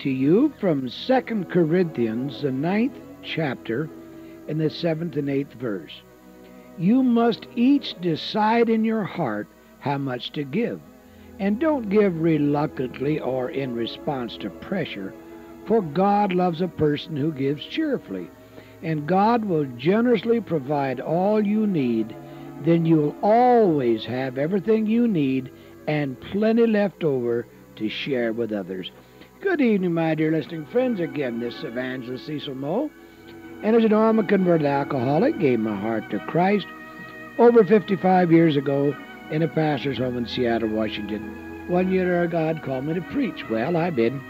to you from 2 Corinthians, the ninth chapter, in the seventh and eighth verse. You must each decide in your heart how much to give, and don't give reluctantly or in response to pressure, for God loves a person who gives cheerfully, and God will generously provide all you need. Then you'll always have everything you need and plenty left over to share with others. Good evening, my dear listening friends. Again, this is Evangelist Cecil Moe. And as you know, I'm a converted alcoholic, gave my heart to Christ over 55 years ago in a pastor's home in Seattle, Washington. One year ago, God called me to preach. Well, I've been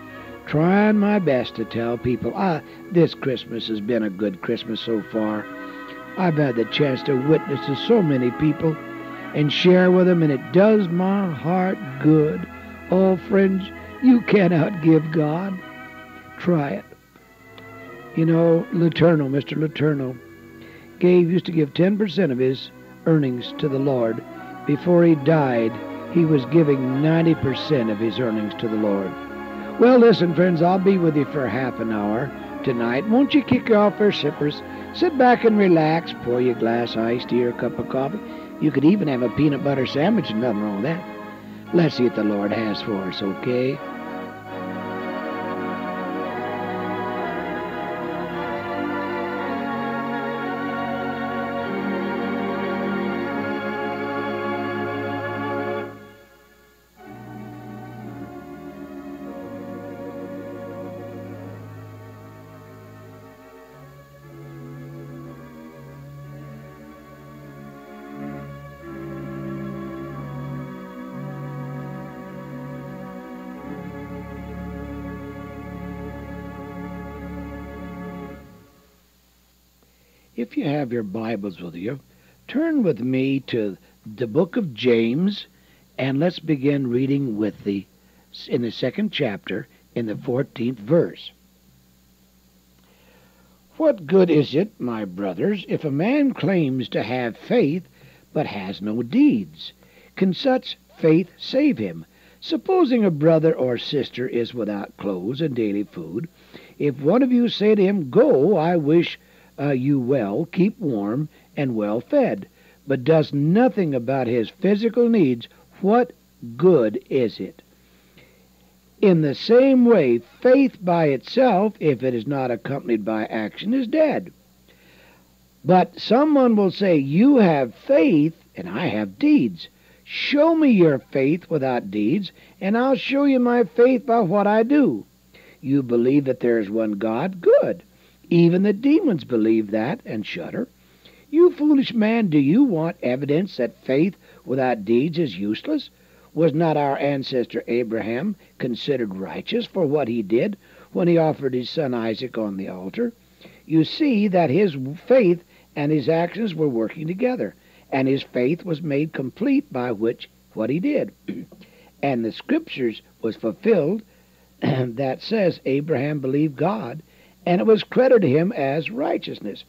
trying my best to tell people, ah, this Christmas has been a good Christmas so far. I've had the chance to witness to so many people and share with them, and it does my heart good. Oh, friends, you cannot give God. Try it. You know, Letourneau, Mr. Letourneau, gave used to give 10% of his earnings to the Lord. Before he died, he was giving 90% of his earnings to the Lord. Well, listen, friends, I'll be with you for half an hour tonight. Won't you kick off your sippers? Sit back and relax. Pour your glass of iced tea or cup of coffee. You could even have a peanut butter sandwich, and nothing wrong with that. Let's see what the Lord has for us, okay? If you have your Bibles with you, turn with me to the book of James, and let's begin reading with the in the second chapter in the 14th verse. What good is it, my brothers, if a man claims to have faith but has no deeds? Can such faith save him? Supposing a brother or sister is without clothes and daily food, if one of you say to him, Go, I wish uh, you well, keep warm, and well fed, but does nothing about his physical needs, what good is it? In the same way, faith by itself, if it is not accompanied by action, is dead. But someone will say, You have faith, and I have deeds. Show me your faith without deeds, and I'll show you my faith by what I do. You believe that there is one God? Good. Even the demons believe that and shudder. You foolish man, do you want evidence that faith without deeds is useless? Was not our ancestor Abraham considered righteous for what he did when he offered his son Isaac on the altar? You see that his faith and his actions were working together, and his faith was made complete by which what he did. and the scriptures was fulfilled that says Abraham believed God, and it was credited to him as righteousness.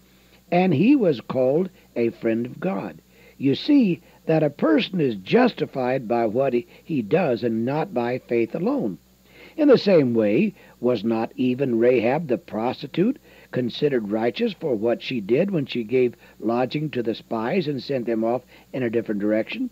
And he was called a friend of God. You see that a person is justified by what he, he does and not by faith alone. In the same way, was not even Rahab the prostitute considered righteous for what she did when she gave lodging to the spies and sent them off in a different direction?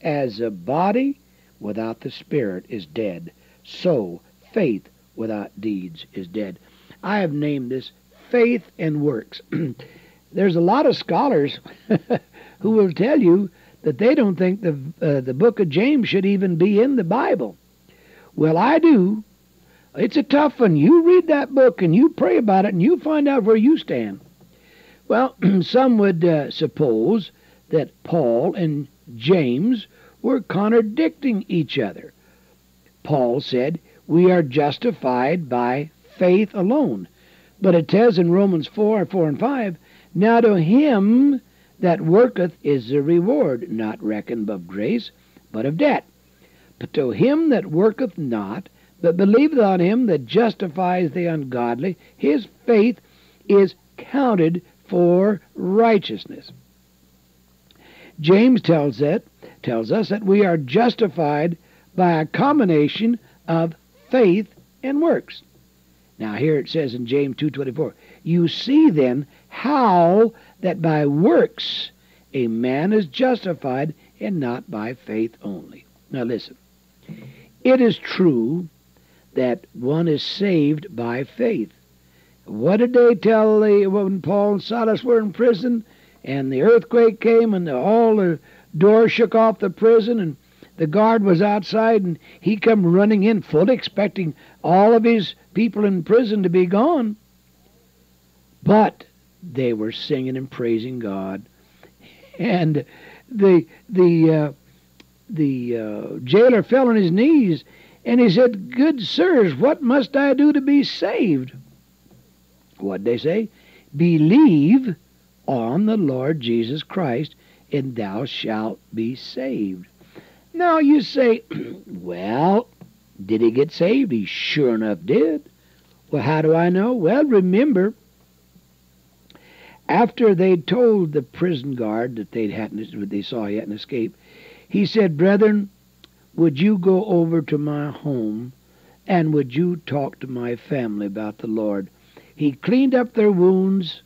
As a body without the spirit is dead, so faith without deeds is dead. I have named this Faith and Works. There's a lot of scholars who will tell you that they don't think the, uh, the book of James should even be in the Bible. Well, I do. It's a tough one. You read that book and you pray about it and you find out where you stand. Well, some would uh, suppose that Paul and James were contradicting each other. Paul said, We are justified by faith alone. But it says in Romans 4 4 and 5, Now to him that worketh is the reward, not reckoned of grace, but of debt. But to him that worketh not, but believeth on him that justifies the ungodly, his faith is counted for righteousness. James tells it tells us that we are justified by a combination of faith and works. Now here it says in James 2:24, "You see then how that by works a man is justified and not by faith only." Now listen. It is true that one is saved by faith. What did they tell the, when Paul and Silas were in prison and the earthquake came and the, all the doors shook off the prison and the guard was outside and he come running in full expecting all of his people in prison to be gone. But they were singing and praising God. And the the uh, the uh, jailer fell on his knees and he said, Good sirs, what must I do to be saved? What'd they say? Believe on the Lord Jesus Christ, and thou shalt be saved. Now you say, Well, did he get saved? He sure enough did. Well, how do I know? Well, remember, after they'd told the prison guard that they'd hadn't, they saw he hadn't escaped, he said, Brethren, would you go over to my home and would you talk to my family about the Lord? He cleaned up their wounds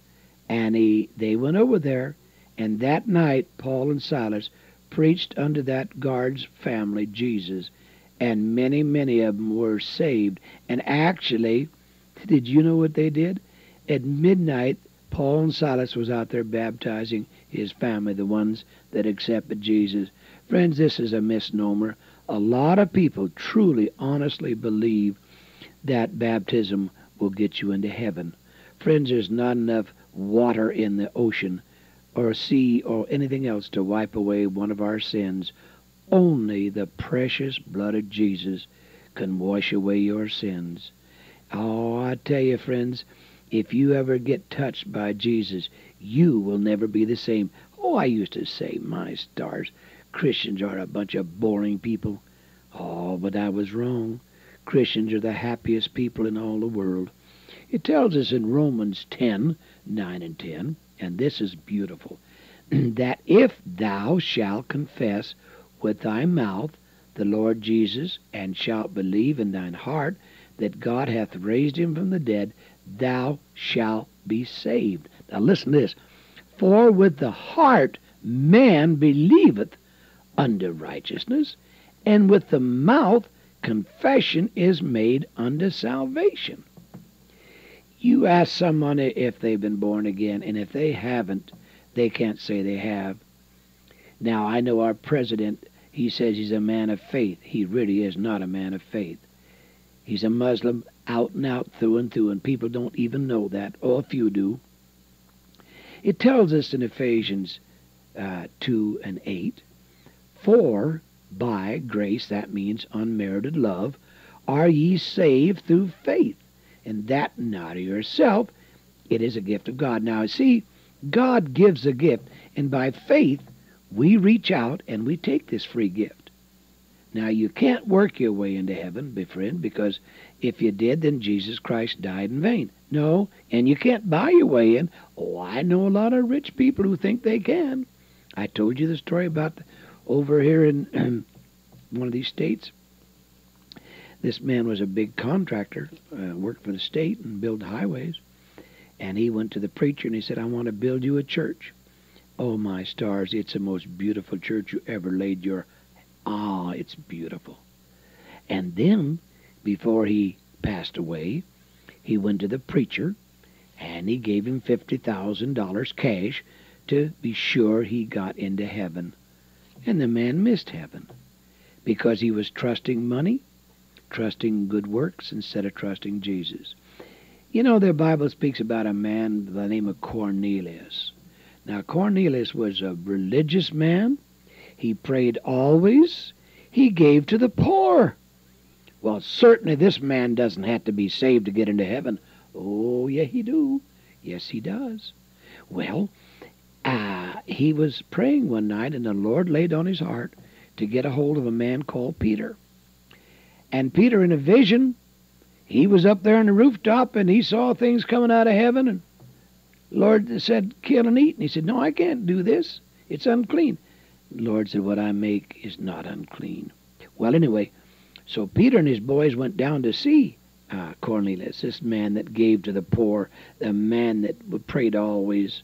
and he they went over there and that night Paul and Silas preached unto that guard's family Jesus and many many of them were saved. And actually did you know what they did? At midnight Paul and Silas was out there baptizing his family the ones that accepted Jesus. Friends this is a misnomer. A lot of people truly, honestly believe that baptism will get you into heaven. Friends, there's not enough water in the ocean or sea or anything else to wipe away one of our sins. Only the precious blood of Jesus can wash away your sins. Oh, I tell you, friends, if you ever get touched by Jesus, you will never be the same. Oh, I used to say, my stars, Christians are a bunch of boring people. Oh, but I was wrong. Christians are the happiest people in all the world. It tells us in Romans 10 9 and 10, and this is beautiful, that if thou shalt confess with thy mouth the Lord Jesus, and shalt believe in thine heart that God hath raised him from the dead, thou shalt be saved. Now listen to this. For with the heart man believeth unto righteousness, and with the mouth confession is made unto salvation. You ask someone if they've been born again, and if they haven't, they can't say they have. Now, I know our president, he says he's a man of faith. He really is not a man of faith. He's a Muslim out and out, through and through, and people don't even know that, or a few do. It tells us in Ephesians uh, 2 and 8 For by grace, that means unmerited love, are ye saved through faith, and that not of yourself, it is a gift of God. Now, see, God gives a gift, and by faith, we reach out and we take this free gift. Now, you can't work your way into heaven, my friend, because if you did, then Jesus Christ died in vain. No, and you can't buy your way in. Oh, I know a lot of rich people who think they can. I told you the story about over here in one of these states. This man was a big contractor, uh, worked for the state and built highways. And he went to the preacher and he said, I want to build you a church. Oh, my stars, it's the most beautiful church you ever laid your... Ah, it's beautiful. And then, before he passed away, he went to the preacher and he gave him $50,000 cash to be sure he got into heaven. And the man missed heaven because he was trusting money, trusting good works instead of trusting Jesus. You know, the Bible speaks about a man by the name of Cornelius. Now, Cornelius was a religious man. He prayed always. He gave to the poor. Well, certainly this man doesn't have to be saved to get into heaven. Oh, yeah, he do. Yes, he does. Well, uh, he was praying one night, and the Lord laid on his heart to get a hold of a man called Peter. And Peter, in a vision, he was up there on the rooftop and he saw things coming out of heaven. And Lord said, Kill and eat. And he said, No, I can't do this. It's unclean. The Lord said, What I make is not unclean. Well, anyway, so Peter and his boys went down to see uh, Cornelius, this man that gave to the poor, the man that prayed always,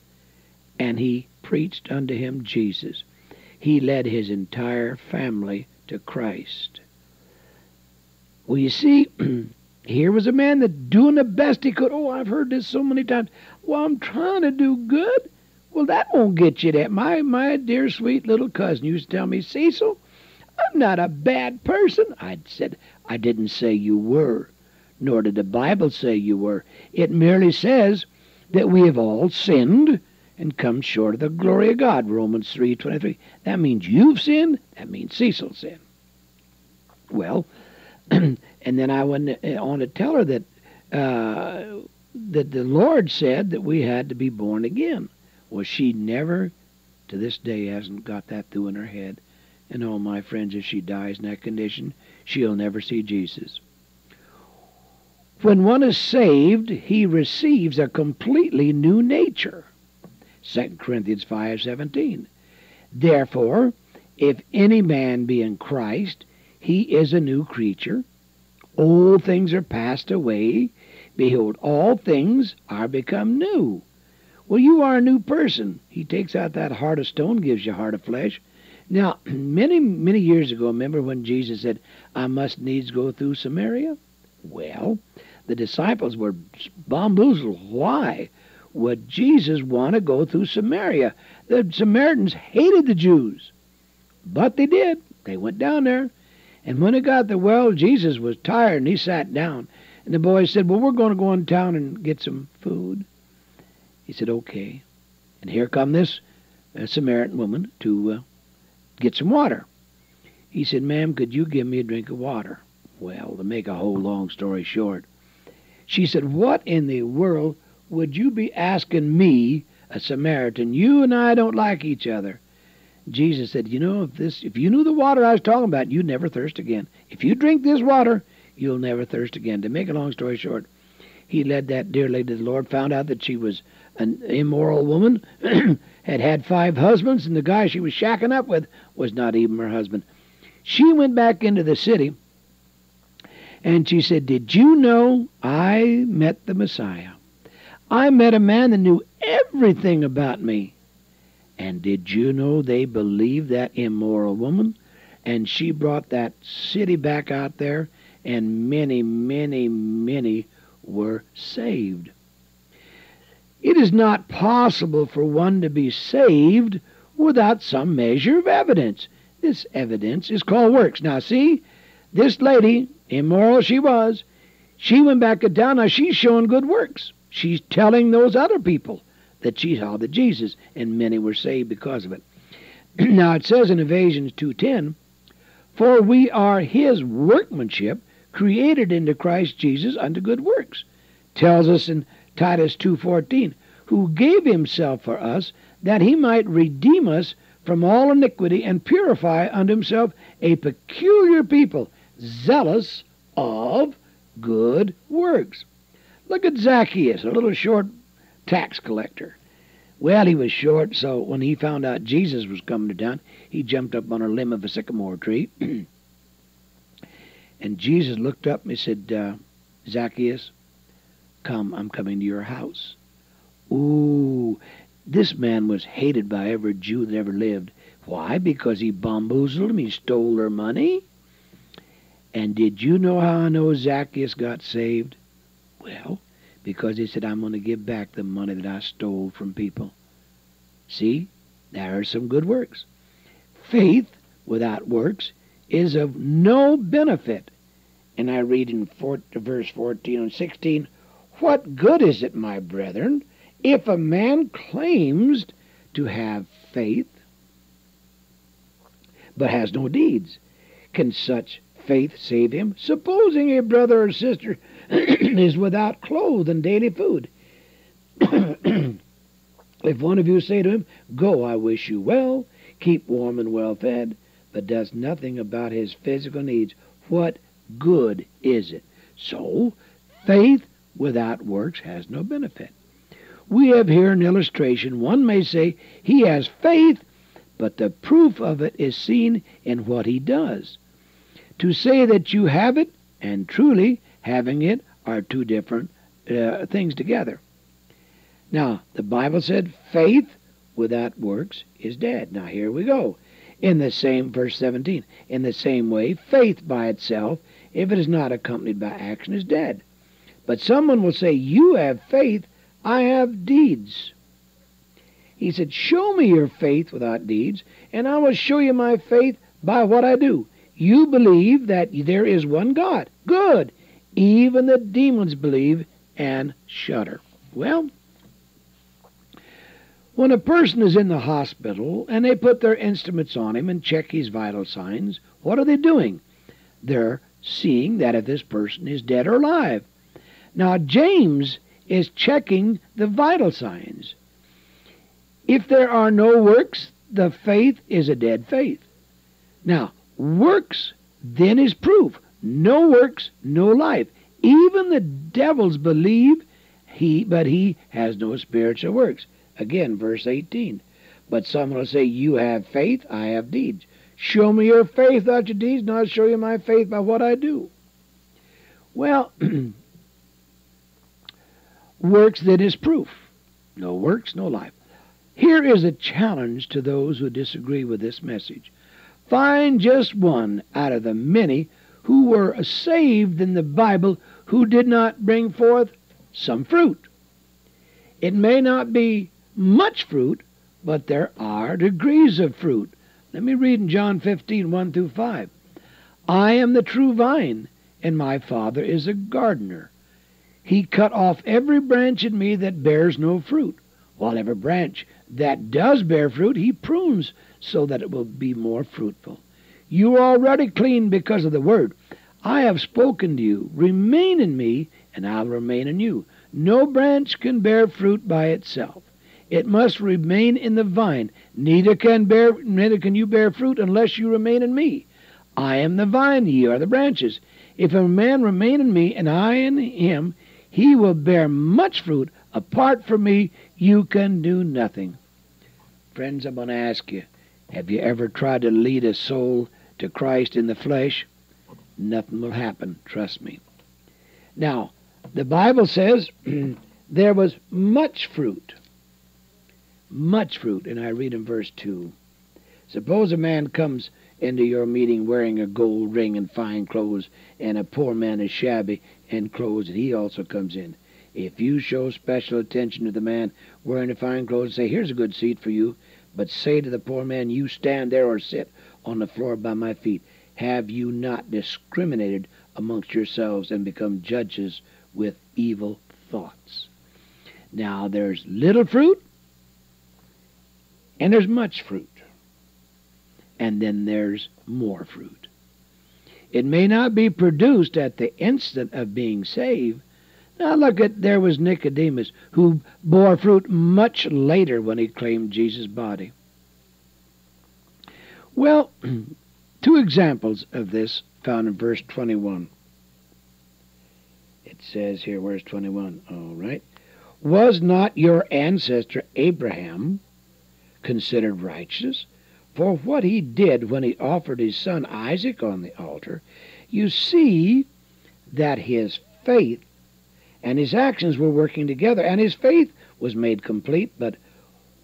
and he preached unto him Jesus. He led his entire family to Christ. Well, you see, here was a man that doing the best he could. Oh, I've heard this so many times. Well, I'm trying to do good. Well, that won't get you that. My my dear sweet little cousin used to tell me, Cecil, I'm not a bad person. I said, I didn't say you were, nor did the Bible say you were. It merely says that we have all sinned and come short of the glory of God. Romans 3.23. That means you've sinned. That means Cecil sinned. Well, and then I went on to tell her that uh, that the Lord said that we had to be born again. Well, she never, to this day, hasn't got that through in her head. And oh, my friends, if she dies in that condition, she'll never see Jesus. When one is saved, he receives a completely new nature. 2 Corinthians 5:17. Therefore, if any man be in Christ, he is a new creature. Old things are passed away. Behold, all things are become new. Well, you are a new person. He takes out that heart of stone, gives you a heart of flesh. Now, many, many years ago, remember when Jesus said, I must needs go through Samaria? Well, the disciples were bamboozled. Why would Jesus want to go through Samaria? The Samaritans hated the Jews. But they did. They went down there. And when they got the well, Jesus was tired and he sat down. And the boy said, Well, we're going to go in town and get some food. He said, Okay. And here come this uh, Samaritan woman to uh, get some water. He said, Ma'am, could you give me a drink of water? Well, to make a whole long story short, she said, What in the world would you be asking me, a Samaritan? You and I don't like each other. Jesus said, You know, if this if you knew the water I was talking about, you'd never thirst again. If you drink this water, you'll never thirst again. To make a long story short, he led that dear lady to the Lord, found out that she was an immoral woman, had had five husbands, and the guy she was shacking up with was not even her husband. She went back into the city and she said, Did you know I met the Messiah? I met a man that knew everything about me. And did you know they believed that immoral woman? And she brought that city back out there, and many, many, many were saved. It is not possible for one to be saved without some measure of evidence. This evidence is called works. Now, see, this lady, immoral she was, she went back to town. Now, she's showing good works. She's telling those other people that she saw the Jesus, and many were saved because of it. now, it says in Ephesians 2.10, For we are his workmanship, created into Christ Jesus unto good works. Tells us in Titus 2:14, who gave himself for us that he might redeem us from all iniquity and purify unto himself a peculiar people, zealous of good works. Look at Zacchaeus, a little short tax collector. Well, he was short, so when he found out Jesus was coming to town, he jumped up on a limb of a sycamore tree. and Jesus looked up and he said, uh, Zacchaeus, Come, I'm coming to your house. Ooh, this man was hated by every Jew that ever lived. Why? Because he bamboozled them, he stole their money. And did you know how I know Zacchaeus got saved? Well, because he said, I'm going to give back the money that I stole from people. See, there are some good works. Faith without works is of no benefit. And I read in four, verse 14 and 16, what good is it, my brethren, if a man claims to have faith but has no deeds? Can such faith save him? Supposing a brother or sister is without clothes and daily food. if one of you say to him, Go, I wish you well, keep warm and well fed, but does nothing about his physical needs, what good is it? So, faith without works has no benefit. We have here an illustration. One may say he has faith, but the proof of it is seen in what he does. To say that you have it, and truly having it, are two different uh, things together. Now, the Bible said faith without works is dead. Now, here we go. In the same, verse 17, in the same way, faith by itself, if it is not accompanied by action, is dead. But someone will say, You have faith, I have deeds. He said, Show me your faith without deeds, and I will show you my faith by what I do. You believe that there is one God. Good. Even the demons believe and shudder. Well, when a person is in the hospital and they put their instruments on him and check his vital signs, what are they doing? They're seeing that if this person is dead or alive. Now, James is checking the vital signs. If there are no works, the faith is a dead faith. Now, works then is proof. No works, no life. Even the devils believe he, but he has no spiritual works. Again, verse 18. But someone will say, You have faith, I have deeds. Show me your faith without your deeds, and I'll show you my faith by what I do. Well, works that is proof. No works, no life. Here is a challenge to those who disagree with this message. Find just one out of the many who were saved in the Bible who did not bring forth some fruit. It may not be much fruit, but there are degrees of fruit. Let me read in John 15, 1 through 5. I am the true vine, and my Father is a gardener. He cut off every branch in me that bears no fruit, while every branch that does bear fruit he prunes so that it will be more fruitful. You are already clean because of the word. I have spoken to you. Remain in me, and I'll remain in you. No branch can bear fruit by itself. It must remain in the vine. Neither can bear neither can you bear fruit unless you remain in me. I am the vine, ye are the branches. If a man remain in me, and I in him, he will bear much fruit. Apart from me, you can do nothing. Friends, I'm going to ask you have you ever tried to lead a soul to Christ in the flesh? Nothing will happen, trust me. Now, the Bible says there was much fruit much fruit. And I read in verse 2 Suppose a man comes into your meeting wearing a gold ring and fine clothes, and a poor man is shabby and clothes, and he also comes in. If you show special attention to the man wearing the fine clothes, say, Here's a good seat for you, but say to the poor man, You stand there or sit on the floor by my feet. Have you not discriminated amongst yourselves and become judges with evil thoughts? Now, there's little fruit and there's much fruit. And then there's more fruit. It may not be produced at the instant of being saved. Now look at there was Nicodemus who bore fruit much later when he claimed Jesus' body. Well, two examples of this found in verse 21. It says here, where's 21? All right. Was not your ancestor Abraham considered righteous for what he did when he offered his son Isaac on the altar, you see that his faith and his actions were working together, and his faith was made complete, but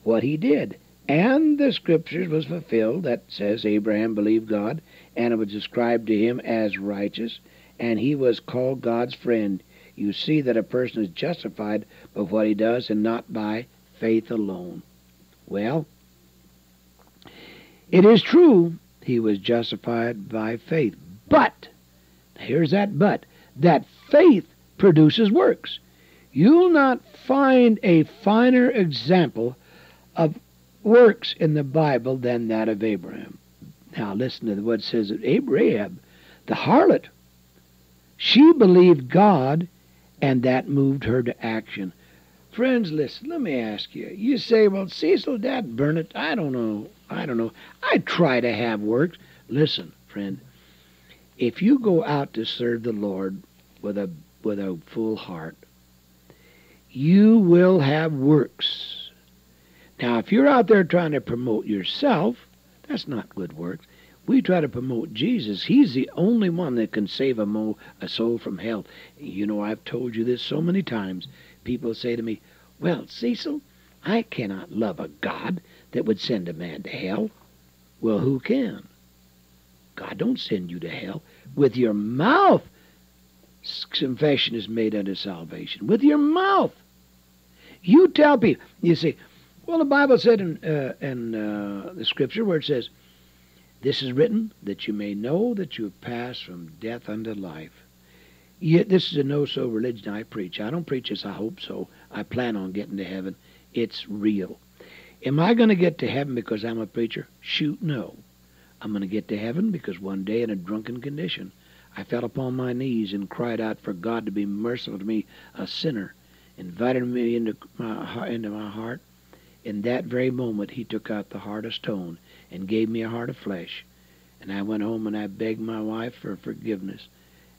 what he did. And the scriptures was fulfilled that says Abraham believed God, and it was described to him as righteous, and he was called God's friend. You see that a person is justified by what he does and not by faith alone. Well, it is true he was justified by faith. But, here's that but, that faith produces works. You'll not find a finer example of works in the Bible than that of Abraham. Now listen to what it says of Abraham, the harlot. She believed God, and that moved her to action. Friends, listen, let me ask you. You say, well, Cecil, Dad, burn it. I don't know. I don't know. I try to have works. Listen, friend, if you go out to serve the Lord with a with a full heart, you will have works. Now, if you're out there trying to promote yourself, that's not good works. We try to promote Jesus. He's the only one that can save a, mo- a soul from hell. You know, I've told you this so many times. People say to me, Well, Cecil, I cannot love a God that would send a man to hell. Well, who can? God don't send you to hell. With your mouth, confession is made unto salvation. With your mouth. You tell people. You say, well, the Bible said in, uh, in uh, the scripture where it says, This is written that you may know that you have passed from death unto life. Yet this is a no-so religion I preach. I don't preach this, I hope so. I plan on getting to heaven. It's real. Am I going to get to heaven because I'm a preacher? Shoot, no. I'm going to get to heaven because one day in a drunken condition I fell upon my knees and cried out for God to be merciful to me, a sinner, invited me into my, into my heart. In that very moment, He took out the heart of stone and gave me a heart of flesh. And I went home and I begged my wife for forgiveness.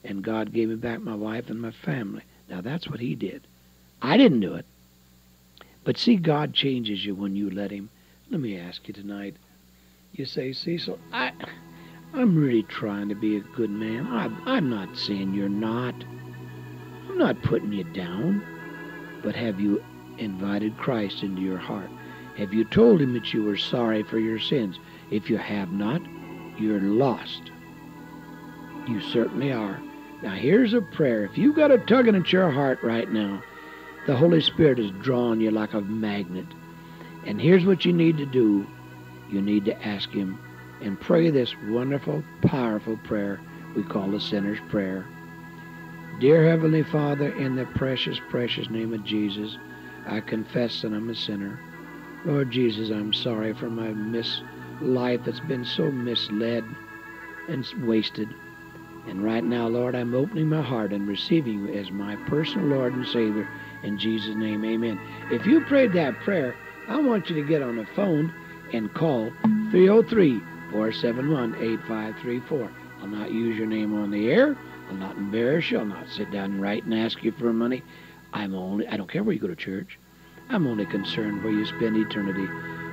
And God gave me back my wife and my family. Now, that's what He did. I didn't do it. But see, God changes you when you let Him. Let me ask you tonight. You say, Cecil, I, I'm really trying to be a good man. I'm, I'm not saying you're not. I'm not putting you down. But have you invited Christ into your heart? Have you told him that you were sorry for your sins? If you have not, you're lost. You certainly are. Now here's a prayer. If you've got a tugging at your heart right now, the Holy Spirit is drawing you like a magnet. And here's what you need to do. You need to ask him and pray this wonderful, powerful prayer we call the sinner's prayer. Dear Heavenly Father, in the precious, precious name of Jesus, I confess that I'm a sinner. Lord Jesus, I'm sorry for my mis life that's been so misled and wasted. And right now, Lord, I'm opening my heart and receiving you as my personal Lord and Savior. In Jesus' name, amen. If you prayed that prayer, I want you to get on the phone and call 303 471 8534. I'll not use your name on the air. I'll not embarrass you. I'll not sit down and write and ask you for money. I'm only, I don't care where you go to church. I'm only concerned where you spend eternity.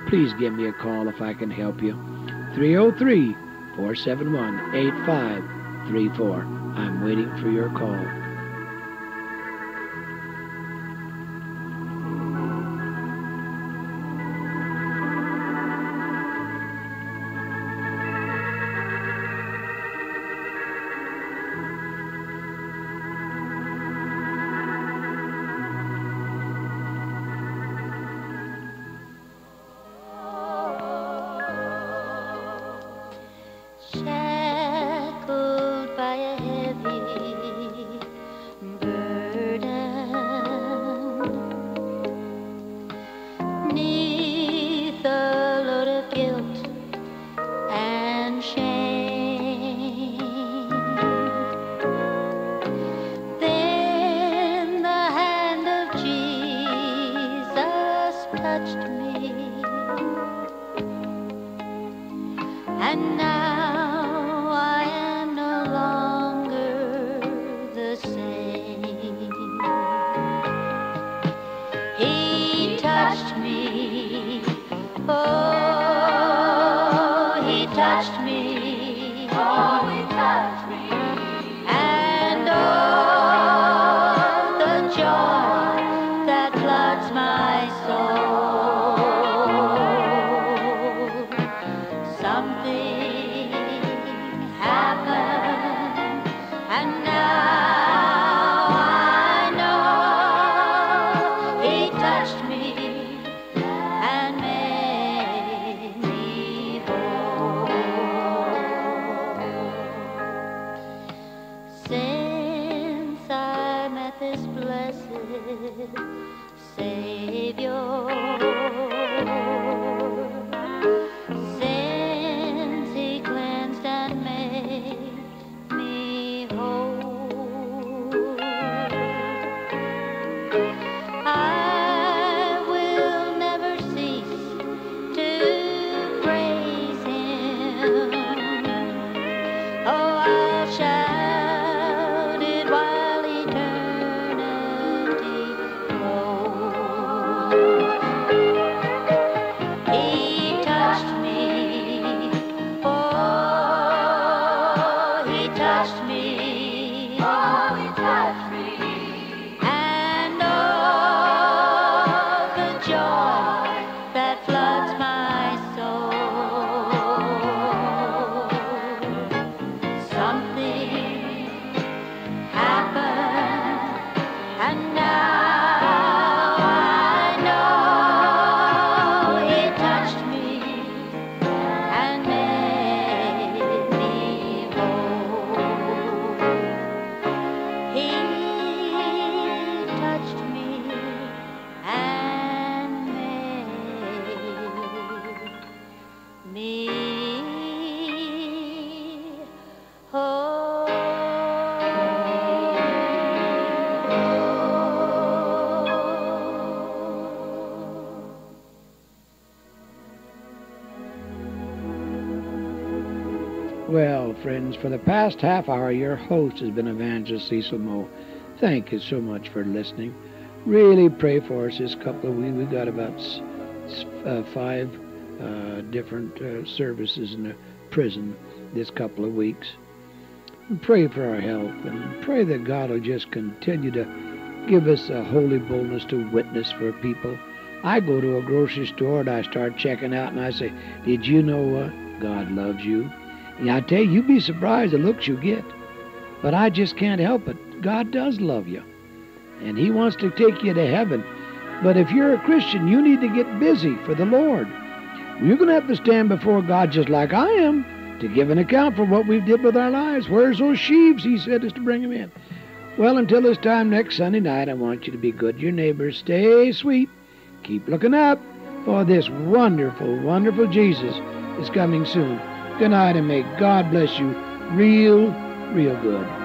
Please give me a call if I can help you. 303 471 8534. I'm waiting for your call. Well, friends, for the past half hour, your host has been Evangelist Cecil Moe. Thank you so much for listening. Really pray for us this couple of weeks. We've got about uh, five uh, different uh, services in the prison this couple of weeks. Pray for our health and pray that God will just continue to give us a holy boldness to witness for people. I go to a grocery store and I start checking out and I say, Did you know what? God loves you. And I tell you, you'd be surprised the looks you get. But I just can't help it. God does love you. And He wants to take you to heaven. But if you're a Christian, you need to get busy for the Lord. You're going to have to stand before God just like I am to give an account for what we've did with our lives. Where's those sheaves? He said us to bring them in. Well, until this time next Sunday night, I want you to be good to your neighbors. Stay sweet. Keep looking up, for this wonderful, wonderful Jesus is coming soon. Good night, and may God bless you real, real good.